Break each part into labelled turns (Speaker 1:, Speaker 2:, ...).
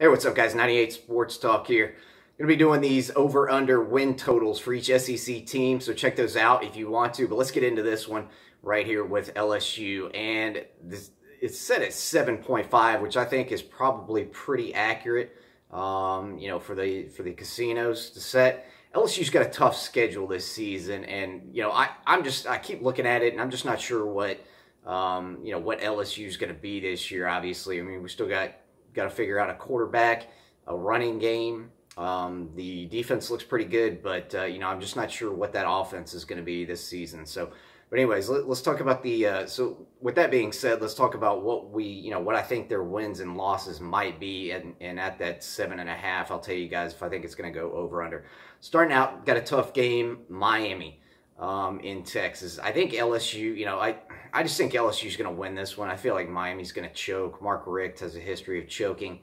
Speaker 1: Hey, what's up, guys? 98 Sports Talk here. To be doing these over-under win totals for each SEC team, so check those out if you want to. But let's get into this one right here with LSU. And this, it's set at 7.5, which I think is probably pretty accurate, um, you know, for the for the casinos to set. LSU's got a tough schedule this season, and you know, I I'm just I keep looking at it, and I'm just not sure what um, you know what LSU's going to be this year. Obviously, I mean, we still got got to figure out a quarterback, a running game. Um, the defense looks pretty good, but uh, you know I'm just not sure what that offense is going to be this season. So, but anyways, let, us talk about the. Uh, so with that being said, let's talk about what we, you know, what I think their wins and losses might be, and, and at that seven and a half, I'll tell you guys if I think it's going to go over under. Starting out, got a tough game, Miami. Um, in Texas. I think LSU, you know, I I just think LSU is going to win this one. I feel like Miami's going to choke. Mark Richt has a history of choking.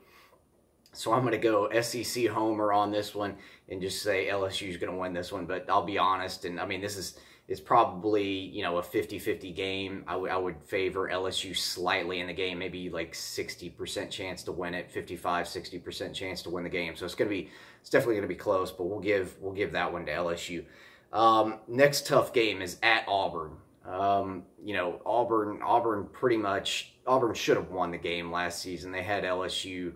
Speaker 1: So I'm going to go SEC homer on this one and just say LSU is going to win this one. But I'll be honest, and I mean, this is is probably, you know, a 50-50 game. I, I would favor LSU slightly in the game, maybe like 60% chance to win it, 55, 60% chance to win the game. So it's going to be, it's definitely going to be close, but we'll give, we'll give that one to LSU. Um, next tough game is at Auburn. Um, you know, Auburn, Auburn pretty much, Auburn should have won the game last season. They had LSU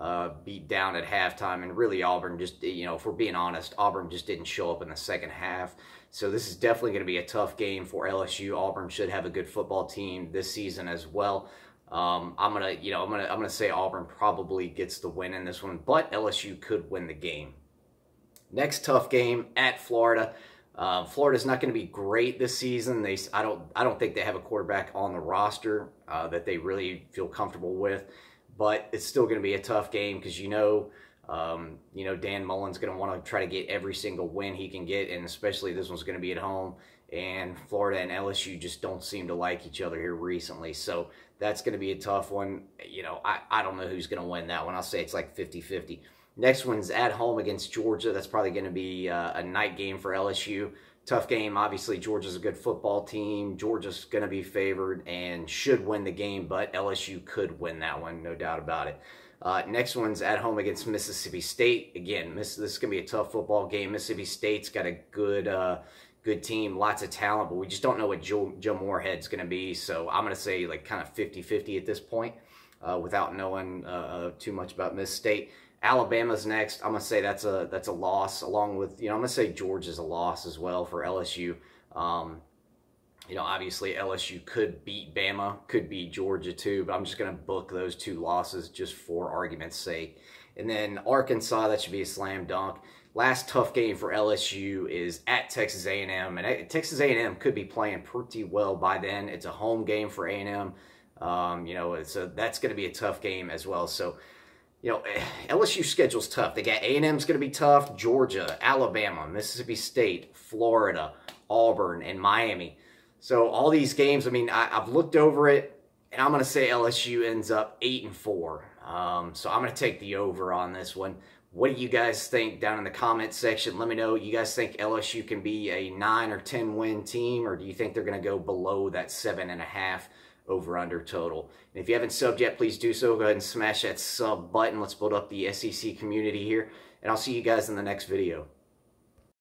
Speaker 1: uh, beat down at halftime, and really Auburn just, you know, if we're being honest, Auburn just didn't show up in the second half. So this is definitely going to be a tough game for LSU. Auburn should have a good football team this season as well. Um, I'm gonna, you know, I'm gonna, I'm gonna say Auburn probably gets the win in this one, but LSU could win the game. Next tough game at Florida. Uh, Florida's not going to be great this season. They, I don't, I don't think they have a quarterback on the roster uh, that they really feel comfortable with. But it's still going to be a tough game because you know, um, you know, Dan Mullen's going to want to try to get every single win he can get, and especially this one's going to be at home. And Florida and LSU just don't seem to like each other here recently, so that's going to be a tough one. You know, I, I don't know who's going to win that one. I'll say it's like 50-50. Next one's at home against Georgia. That's probably going to be uh, a night game for LSU. Tough game. Obviously, Georgia's a good football team. Georgia's going to be favored and should win the game, but LSU could win that one, no doubt about it. Uh, next one's at home against Mississippi State. Again, this, this is going to be a tough football game. Mississippi State's got a good uh, good team, lots of talent, but we just don't know what Joe, Joe Moorhead's going to be. So I'm going to say like kind of 50-50 at this point uh, without knowing uh, uh, too much about Miss State. Alabama's next. I'm gonna say that's a that's a loss, along with you know I'm gonna say Georgia's a loss as well for LSU. Um, you know, obviously LSU could beat Bama, could beat Georgia too, but I'm just gonna book those two losses just for argument's sake. And then Arkansas, that should be a slam dunk. Last tough game for LSU is at Texas A&M, and Texas A&M could be playing pretty well by then. It's a home game for A&M. Um, you know, so that's going to be a tough game as well. So you know, LSU schedule's tough. They got A&M's going to be tough, Georgia, Alabama, Mississippi State, Florida, Auburn, and Miami. So all these games, I mean, I, have looked over it, and I'm going to say LSU ends up 8 and 4. Um, so I'm going to take the over on this one. What do you guys think down in the comment section? Let me know. You guys think LSU can be a 9 or 10 win team, or do you think they're going to go below that 7.5? over under total. And if you haven't subbed yet, please do so. Go ahead and smash that sub button. Let's build up the SEC community here. And I'll see you guys in the next video.